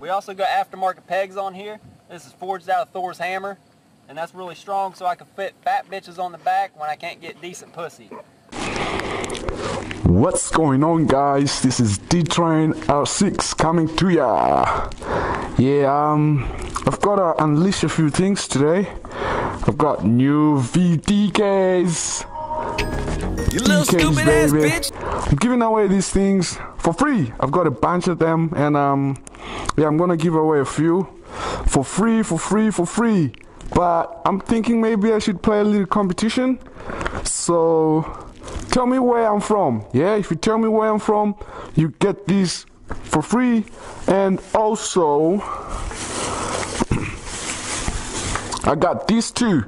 We also got aftermarket pegs on here. This is forged out of Thor's hammer, and that's really strong so I can fit fat bitches on the back when I can't get decent pussy. What's going on guys? This is D-Train R6 coming to ya. Yeah, um, I've got to unleash a few things today. I've got new VDKs. You little stupid ass bitch. I'm giving away these things for free. I've got a bunch of them and um, yeah, I'm gonna give away a few for free, for free, for free. But I'm thinking maybe I should play a little competition. So tell me where I'm from. Yeah, if you tell me where I'm from, you get these for free. And also, I got these two.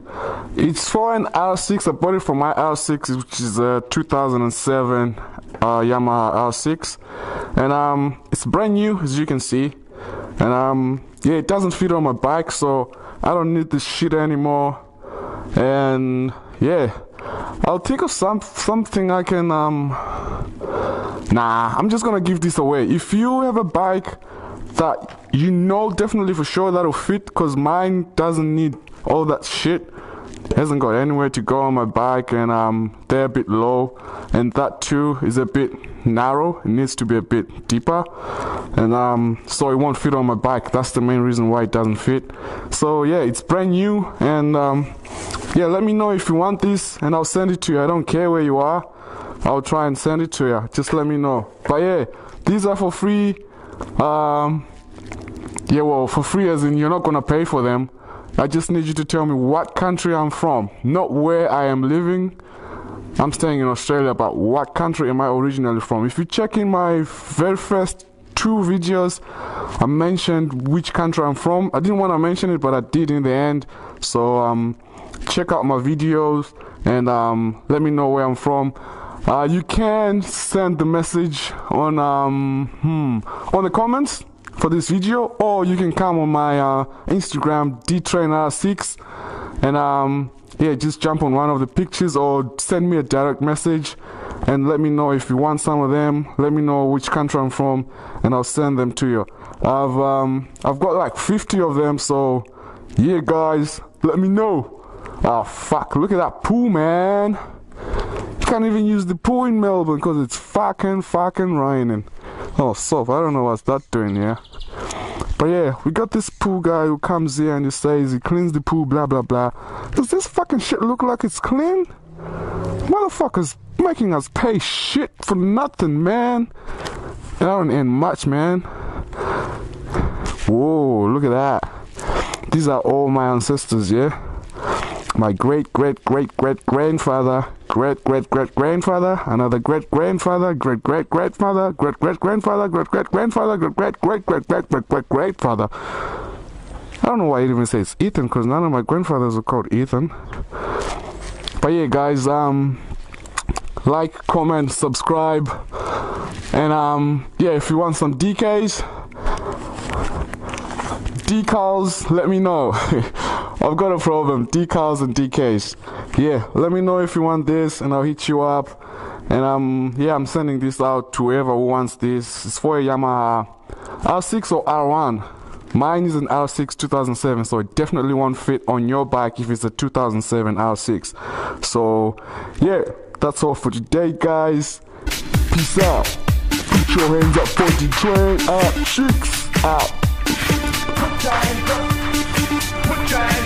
It's for an R6. I bought it from my R6, which is a 2007 uh, Yamaha R6, and um, it's brand new as you can see. And um, yeah, it doesn't fit on my bike, so I don't need this shit anymore. And yeah, I'll think of some something I can um. Nah, I'm just gonna give this away. If you have a bike that you know definitely for sure that'll fit, cause mine doesn't need all that shit. Hasn't got anywhere to go on my bike, and um, they're a bit low, and that too is a bit narrow. It needs to be a bit deeper, and um, so it won't fit on my bike. That's the main reason why it doesn't fit. So yeah, it's brand new, and um, yeah, let me know if you want this, and I'll send it to you. I don't care where you are. I'll try and send it to you. Just let me know. But yeah, these are for free. Um, yeah, well, for free as in you're not gonna pay for them. I just need you to tell me what country I'm from, not where I am living. I'm staying in Australia, but what country am I originally from? If you check in my very first two videos, I mentioned which country I'm from. I didn't want to mention it, but I did in the end. So um, check out my videos and um, let me know where I'm from. Uh, you can send the message on um, hmm, on the comments for this video, or you can come on my uh, Instagram dtrainR6 and um, yeah, just jump on one of the pictures or send me a direct message and let me know if you want some of them. Let me know which country I'm from, and I'll send them to you. I've um, I've got like 50 of them, so yeah, guys, let me know. Oh fuck! Look at that pool, man. You can't even use the pool in Melbourne because it's fucking fucking raining. Oh, soft. I don't know what's that doing here. But yeah, we got this pool guy who comes here and he says he cleans the pool, blah blah blah. Does this fucking shit look like it's clean? Motherfuckers making us pay shit for nothing, man. I don't end much, man. Whoa, look at that. These are all my ancestors, yeah? My great great great great grandfather, great great great grandfather, another great grandfather, great great grandfather, great great grandfather, great great grandfather, great great great great great great great grandfather. I don't know why it even says Ethan, because none of my grandfathers are called Ethan. But yeah, guys, um, like, comment, subscribe, and um, yeah, if you want some DKs, decals, let me know. I've got a problem. Decals and DKs. Yeah, let me know if you want this, and I'll hit you up. And um, yeah, I'm sending this out to whoever who wants this. It's for a Yamaha R6 or R1. Mine is an R6 2007, so it definitely won't fit on your bike if it's a 2007 R6. So yeah, that's all for today, guys. Peace out. Put your hands up for Detroit R6 out. Put your up. Put your hands up. Put your hands up